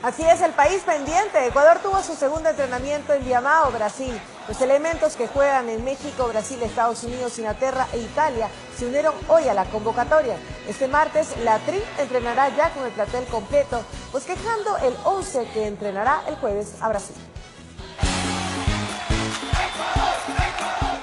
Así es, el país pendiente. Ecuador tuvo su segundo entrenamiento en Viamao, Brasil. Los elementos que juegan en México, Brasil, Estados Unidos, Inglaterra e Italia se unieron hoy a la convocatoria. Este martes, la TRI entrenará ya con el platel completo, bosquejando el 11 que entrenará el jueves a Brasil.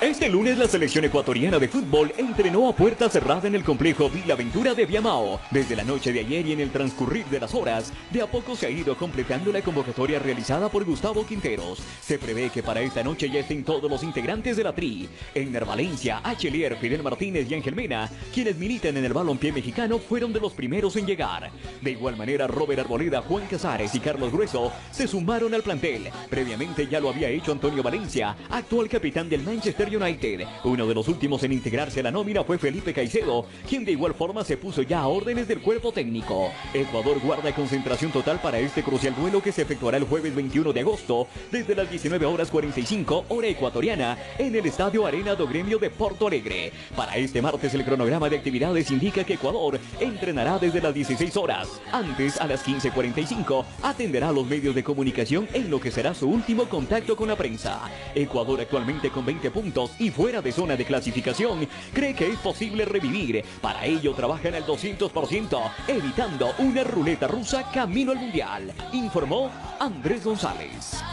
Este lunes la selección ecuatoriana de fútbol entrenó a puerta cerrada en el complejo Villa Aventura de Viamao. Desde la noche de ayer y en el transcurrir de las horas, de a poco se ha ido completando la convocatoria realizada por Gustavo Quinteros. Se prevé que para esta noche ya estén todos los integrantes de la TRI. Einer Valencia, Achelier, Fidel Martínez y Ángel Mena, quienes militan en el balompié mexicano, fueron de los primeros en llegar. De igual manera, Robert Arboleda, Juan Casares y Carlos Grueso se sumaron al plantel. Previamente ya lo había hecho Antonio Valencia, actual capitán del Manchester United. Uno de los últimos en integrarse a la nómina fue Felipe Caicedo, quien de igual forma se puso ya a órdenes del cuerpo técnico. Ecuador guarda concentración total para este crucial duelo que se efectuará el jueves 21 de agosto desde las 19 horas 45 hora ecuatoriana en el Estadio Arena do Gremio de Porto Alegre. Para este martes el cronograma de actividades indica que Ecuador entrenará desde las 16 horas. Antes, a las 15.45, atenderá a los medios de comunicación en lo que será su último contacto con la prensa. Ecuador actualmente con 20 y fuera de zona de clasificación, cree que es posible revivir. Para ello trabajan al 200%, evitando una ruleta rusa camino al mundial, informó Andrés González.